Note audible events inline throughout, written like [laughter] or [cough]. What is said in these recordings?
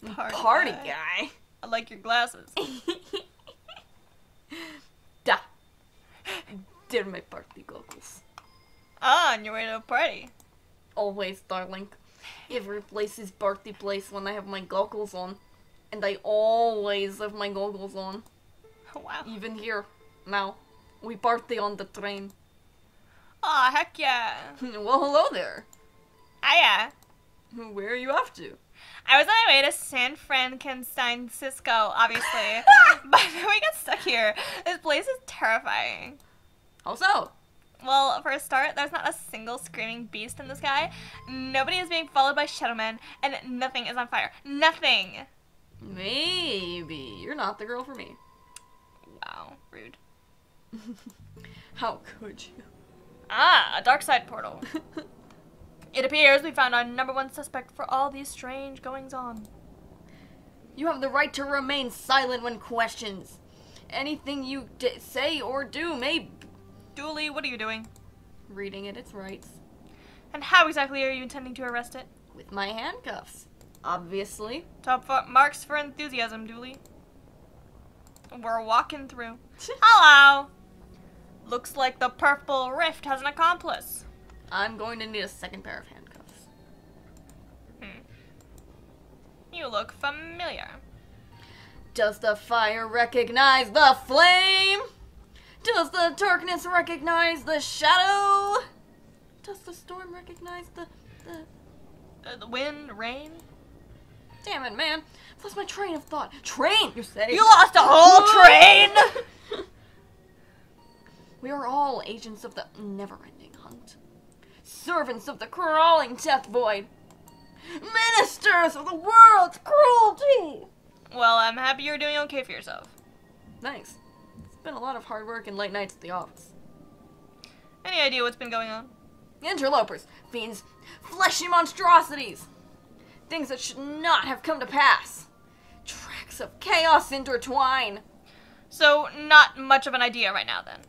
Party, Party guy. guy. I like your glasses. [laughs] da. They're my party goggles. Ah, on your way to a party. Always, darling. Every place is party place when I have my goggles on. And I always have my goggles on. Wow. Even here. Now. We party on the train. Aw, heck yeah. [laughs] well, hello there. Hiya. Where are you off to? I was on my way to San Francisco, Cisco, obviously. [laughs] but we got stuck here. This place is terrifying. How so? Well, for a start, there's not a single screaming beast in the sky. Nobody is being followed by shadow men, and nothing is on fire. Nothing. Maybe. You're not the girl for me. Wow, rude. [laughs] How could you? Ah, a dark side portal. [laughs] It appears we found our number one suspect for all these strange goings on. You have the right to remain silent when questioned. Anything you d- say or do may. Dooley, what are you doing? Reading it its rights. And how exactly are you intending to arrest it? With my handcuffs. Obviously. Top marks for enthusiasm, Dooley. We're walking through. [laughs] Hello! Looks like the Purple Rift has an accomplice. I'm going to need a second pair of handcuffs. Hmm. You look familiar. Does the fire recognize the flame? Does the darkness recognize the shadow? Does the storm recognize the. the. Uh, the wind, rain. Damn it, man. Lost my train of thought. Train, you say? You lost a whole train! [laughs] we are all agents of the never ending hunt. Servants of the crawling death void. Ministers of the world's cruelty! well, I'm happy you're doing okay for yourself. Thanks. It's been a lot of hard work and late nights at the office. Any idea what's been going on? Interlopers, fiends, fleshy monstrosities. Things that should not have come to pass. Tracks of chaos intertwine. So, not much of an idea right now, then.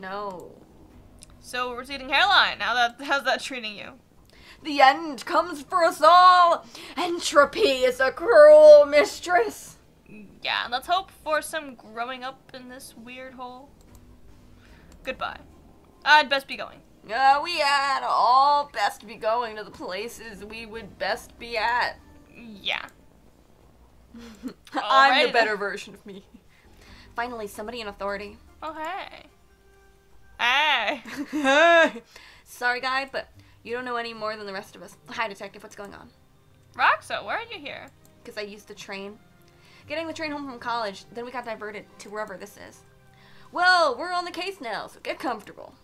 No. So, receding hairline. How that how's that treating you? The end comes for us all. Entropy is a cruel mistress. Yeah, let's hope for some growing up in this weird hole. Goodbye. I'd best be going. Uh, we had all best be going to the places we would best be at. Yeah. [laughs] I'm the better version of me. Finally, somebody in authority. Oh, hey. Hey. Hey! [laughs] Sorry, guy, but you don't know any more than the rest of us. Hi, detective. What's going on? Roxo, why are you here? Because I used the train. Getting the train home from college, then we got diverted to wherever this is. Well, we're on the case now, so get comfortable.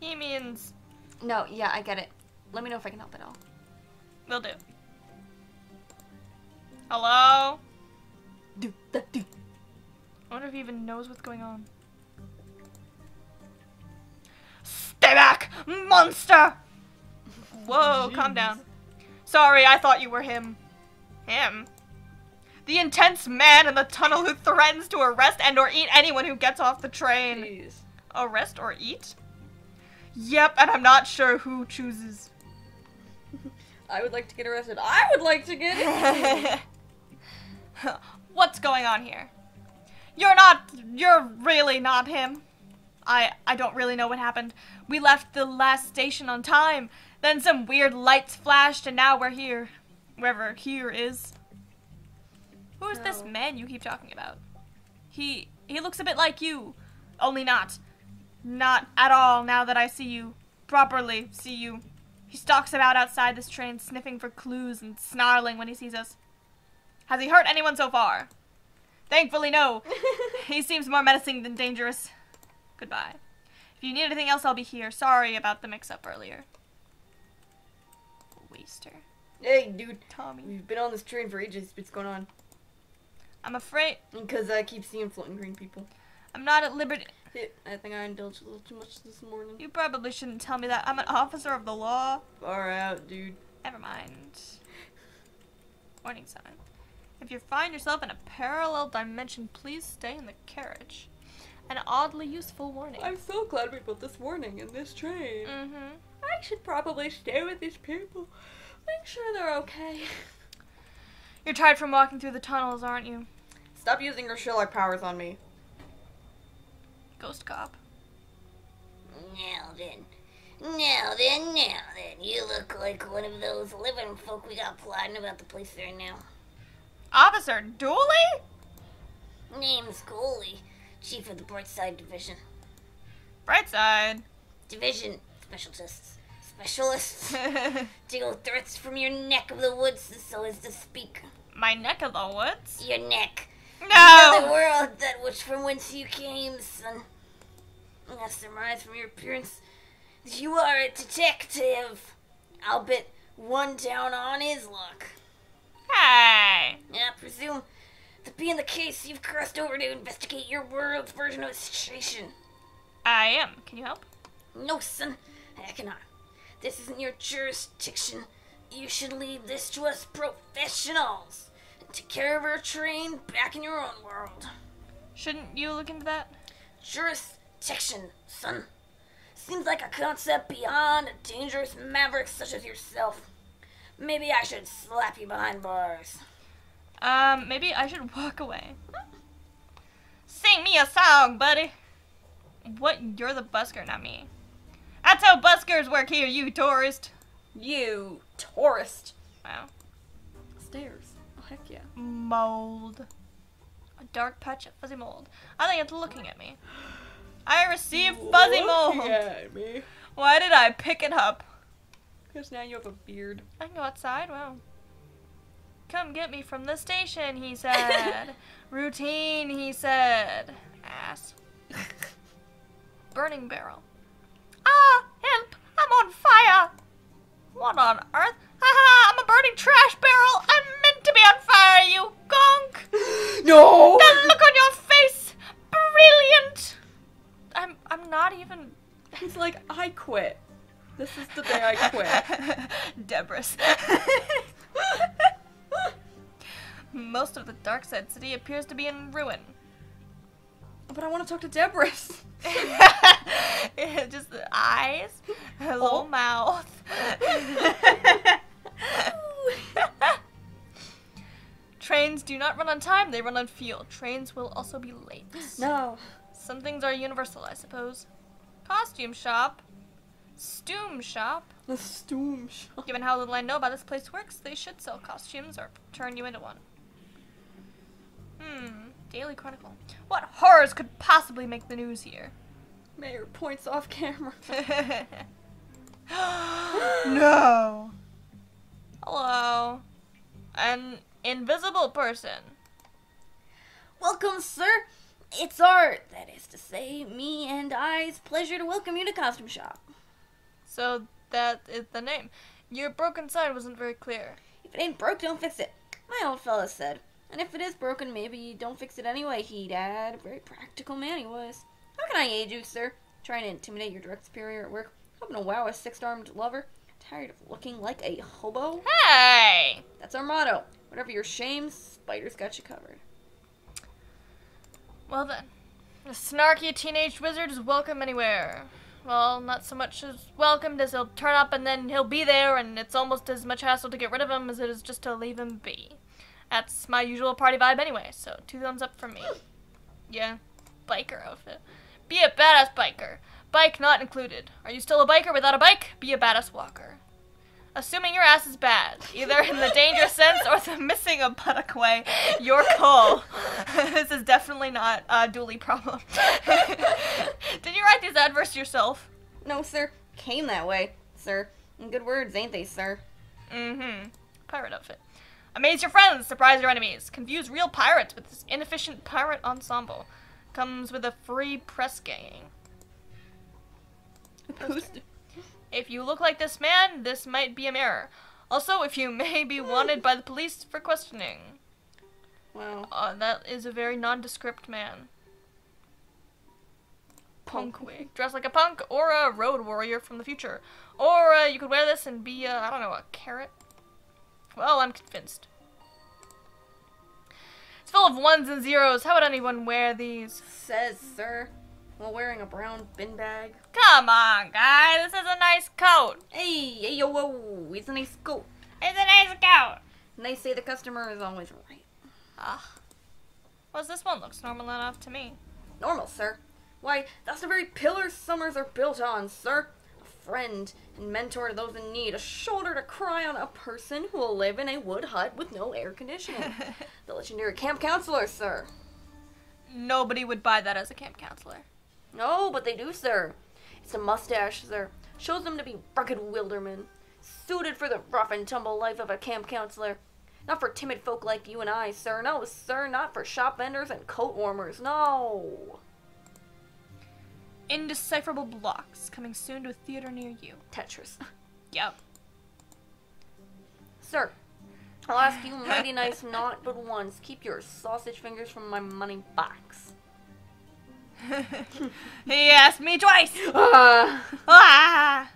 He means No, yeah, I get it. Let me know if I can help at all. will do. Hello? Do, da, do. I wonder if he even knows what's going on. Stay back, monster! Whoa, calm down. Sorry, I thought you were him. Him? The intense man in the tunnel who threatens to arrest and or eat anyone who gets off the train. Jeez. Arrest or eat? Yep, and I'm not sure who chooses. [laughs] I would like to get arrested. I would like to get [laughs] What's going on here? You're not you're really not him. I I don't really know what happened. We left the last station on time. Then some weird lights flashed and now we're here. Wherever here is. Who is this man you keep talking about? He he looks a bit like you. Only not. Not at all now that I see you. Properly see you. He stalks about outside this train, sniffing for clues and snarling when he sees us. Has he hurt anyone so far? Thankfully, no. [laughs] he seems more menacing than dangerous. Goodbye. If you need anything else, I'll be here. Sorry about the mix up earlier. Waster. Hey, dude. Tommy. We've been on this train for ages. What's going on? I'm afraid Because I keep seeing floating green people. I'm not at liberty. I think I indulged a little too much this morning. You probably shouldn't tell me that. I'm an officer of the law. Far out, dude. Never mind. Warning sign. If you find yourself in a parallel dimension, please stay in the carriage. An oddly useful warning. I'm so glad we put this warning in this train. Mm-hmm. I should probably stay with these people. Make sure they're okay. You're tired from walking through the tunnels, aren't you? Stop using your Sherlock powers on me. Ghost cop. Now then. Now then, now then. You look like one of those living folk we got plotting about the place right now. Officer Dooley? Name's Coley, Chief of the Brightside Division. Brightside. Division Specialists. Specialists. [laughs] [laughs] Deal threats from your neck of the woods, so as to speak. My neck of the woods? Your neck. The No! world that which from whence you came, son. I surmise from your appearance that you are a detective. I'll bet one down on his luck. Hey! I presume that being the case, you've crossed over to investigate your world's version of the situation. I am. Can you help? No, son, I cannot. This isn't your jurisdiction. You should leave this to us professionals. And take care of our train back in your own world. Shouldn't you look into that? Jurisdiction, son. Seems like a concept beyond a dangerous maverick such as yourself. Maybe I should slap you behind bars. Um, maybe I should walk away. Sing me a song, buddy. What? You're the busker, not me. That's how buskers work here, you tourist. You tourist. Wow. Stairs. Oh heck yeah. Mold. A dark patch of fuzzy mold. I think it's looking at me. I received fuzzy mold. at me. Why did I pick it up? Because now you have a beard. I can go outside. Wow. Come get me from the station, he said. [laughs] Routine, he said. Ass. [laughs] Burning barrel. Ah, help! I'm on fire! What on earth? Haha, I'm a burning trash barrel! I'm meant to be on fire, you gonk! [gasps] No! That look on your face! Brilliant! I'm I'm not even [laughs] He's like, I quit. This is the day I quit. Debris. Most of the dark side city appears to be in ruin. but I want to talk to Debris. [laughs] Just the eyes, little Oh. mouth. [laughs] Trains do not run on time, they run on fuel. Trains will also be late. [gasps] no. Some things are universal, I suppose. Costume shop. Stoom shop. The Stoom shop. Given how little I know about this place works, they should sell costumes or turn you into one. Hmm. Daily Chronicle. What horrors could possibly make the news here? Mayor points off camera. [laughs] no. Hello. An invisible person. Welcome, sir. It's our, that is to say, me and I's pleasure to welcome you to Costume Shop. So that is the name. Your broken sign wasn't very clear. If it ain't broke, don't fix it. My old fella said. And if it is broken, maybe don't fix it anyway, he'd add. A very practical man he was. How can I aid you, sir? Trying to intimidate your direct superior at work? Hoping to wow a six-armed lover? Tired of looking like a hobo? Hey! That's our motto. Whatever your shame, Spider's got you covered. Well then, a snarky teenage wizard is welcome anywhere. Well, not so much as welcomed as he'll turn up and then he'll be there, and it's almost as much hassle to get rid of him as it is just to leave him be. That's my usual party vibe anyway, so two thumbs up from me. Yeah, biker outfit. Be a badass biker. Bike not included. Are you still a biker without a bike? Be a badass walker. Assuming your ass is bad, either in the dangerous sense or the missing a buttock way, your call. [laughs] this is definitely not a Dooley problem. [laughs] Did you write these adverts yourself? No, sir. Came that way, sir. And good words, ain't they, sir? Mm-hmm. Pirate outfit. Amaze your friends, surprise your enemies. Confuse real pirates with this inefficient pirate ensemble. Comes with a free press gang. [laughs] If you look like this man, this might be a mirror. Also, if you [laughs] may be wanted by the police for questioning. Wow. Uh, that is a very nondescript man. Punk wig. Dress like a punk or a road warrior from the future. Or uh, you could wear this and be, uh, I don't know, a carrot? Well, I'm convinced. It's full of ones and zeros. How would anyone wear these? Says, sir. While wearing a brown bin bag. Come on, guy. This is a nice coat. Hey, hey, yo, whoa. It's a nice coat. It's a nice coat. And they say the customer is always right. Ah. Well, this one looks normal enough to me. Normal, sir. Why, that's the very pillar summers are built on, sir. Friend and mentor to those in need, a shoulder to cry on, a person who will live in a wood hut with no air conditioning. [laughs] the legendary camp counselor, sir. Nobody would buy that as a camp counselor. No, but they do, sir. It's a mustache, sir. Shows them to be rugged wildermen, suited for the rough and tumble life of a camp counselor. Not for timid folk like you and I, sir. No, sir, not for shop vendors and coat warmers. No. Indecipherable blocks coming soon to a theater near you. Tetris. [laughs] Yep. Sir, I'll ask you [laughs] mighty nice not but once. Keep your sausage fingers from my money box. [laughs] he asked me twice. Ah. Ah!